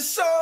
the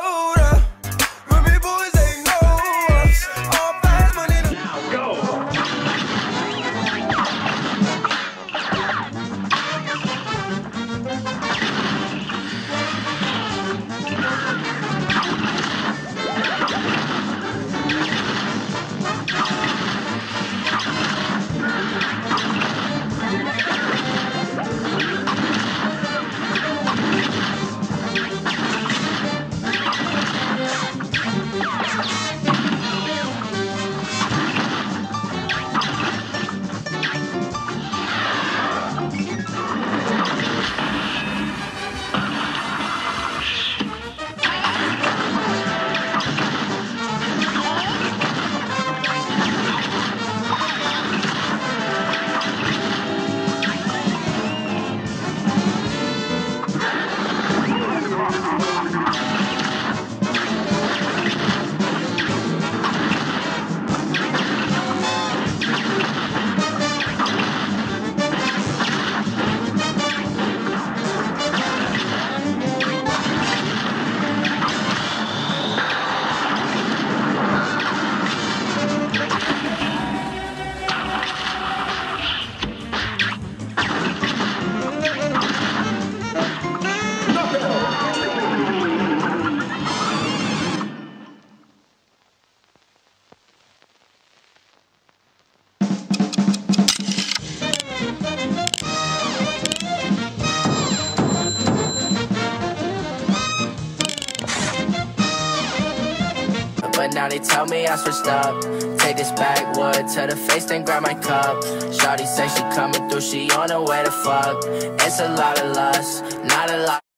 But now they tell me I switched up. Take this backwood to the face, then grab my cup. Shawty say she coming through, she on her way to fuck. It's a lot of lust, not a lot.